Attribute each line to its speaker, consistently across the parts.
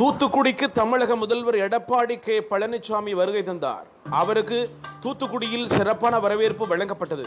Speaker 1: தூத்துக்குடிக்கு தமிழக முதல்வர் எடப்பாடி கே. பழனிசாமி வருகை தந்தார். அவருக்கு தூத்துக்குடியில் சிறப்பான வரவேற்பு வழங்கப்பட்டது.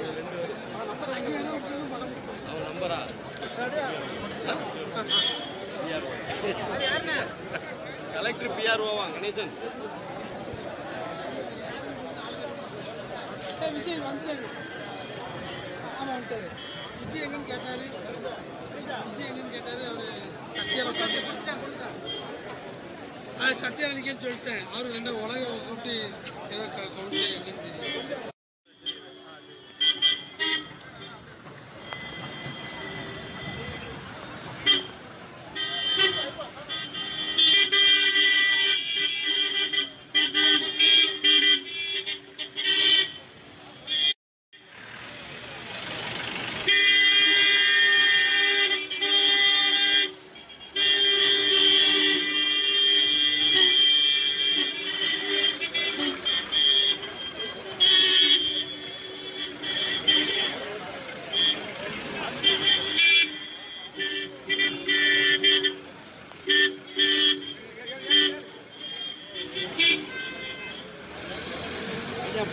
Speaker 2: கலெக்டர் பிஆர்ஓவா கணேசன்
Speaker 3: விஜய் வந்துட்டாரு ஆமாம் வந்துட்டாரு விஜய் எங்கன்னு கேட்டாரு விஜய் எங்கன்னு கேட்டாரு அவர் அவரு சத்யா கொடுத்துட்டான் கொடுத்துட்டான் ஆ சத்யா நினைக்கன்னு சொல்லிட்டேன். அவரு ரெண்டு உலக கூட்டி ஏதோ க- கவுண்ட்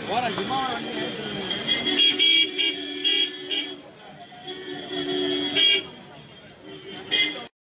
Speaker 4: Bora, Lima.